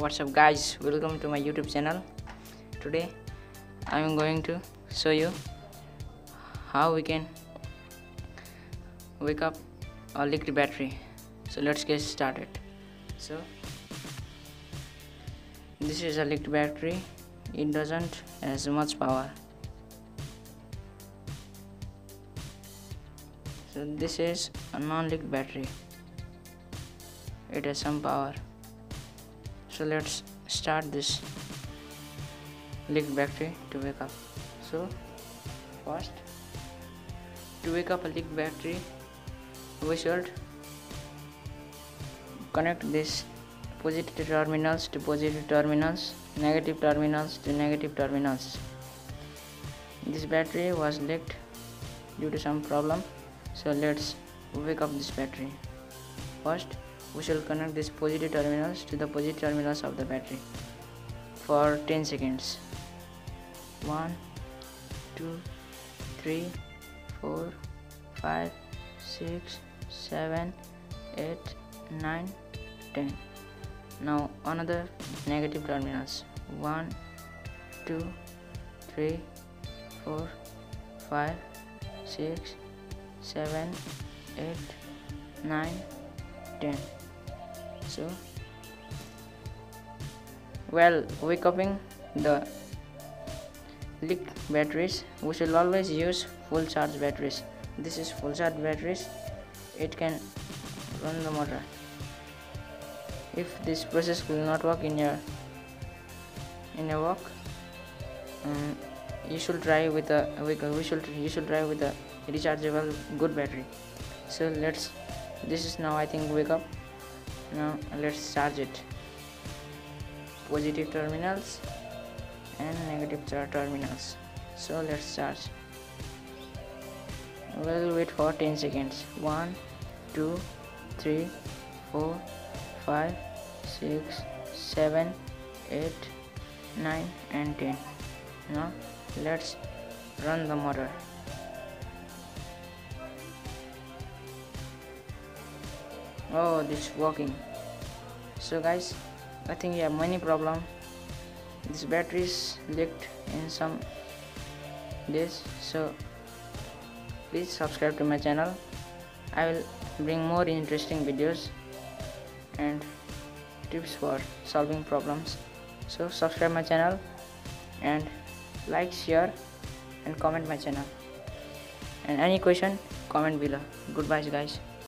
what's up guys? Welcome to my youtube channel. Today i'm going to show you how we can wake up a leaked battery. So let's get started. So this is a leaked battery. It doesn't has much power. So this is a non-leaked battery. It has some power so let's start this leaked battery to wake up. So first to wake up a leaked battery we should connect this positive terminals to positive terminals negative terminals to negative terminals. This battery was leaked due to some problem. So let's wake up this battery. First we shall connect these positive terminals to the positive terminals of the battery for 10 seconds. 1 2 3 4 5 6 7 8 9 10 now another negative terminals. 1 2 3 4 5 6 7 8 9 10 so while uping the leaked batteries. We should always use full charge batteries. This is full charge batteries. It can run the motor. If this process will not work in your in your work um, you should try with a we should you should try with a rechargeable good battery. So let's this is now i think wake up now let's charge it. Positive terminals and negative charge terminals. So let's charge. We'll wait for 10 seconds. 1 2 3 4 5 6 7 8 9 and 10 now let's run the motor oh this is working so guys i think you have many problem. This battery is leaked in some days. So please subscribe to my channel. I will bring more interesting videos and tips for solving problems. So subscribe my channel and like share and comment my channel. And any question comment below. Goodbye guys